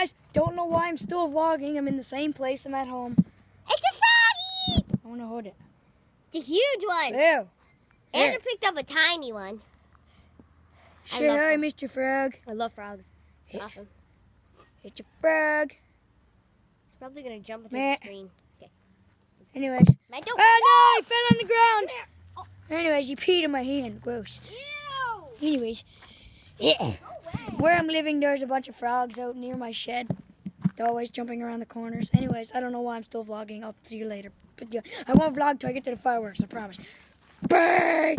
guys, don't know why I'm still vlogging. I'm in the same place. I'm at home. It's a froggy! I want to hold it. It's a huge one. Ew. Andrew picked up a tiny one. I Say love hi. Mr. Frog. I love frogs. Yeah. Awesome. It's a frog. He's probably gonna jump into Meh. the screen. Okay. Anyways. I don't. Oh no, he fell on the ground. Oh. Anyways, he peed in my hand. Gross. Ew! Anyways. Yeah. No way. Where I'm living, there's a bunch of frogs out near my shed. They're always jumping around the corners. Anyways, I don't know why I'm still vlogging. I'll see you later. But yeah, I won't vlog till I get to the fireworks, I promise. Bye!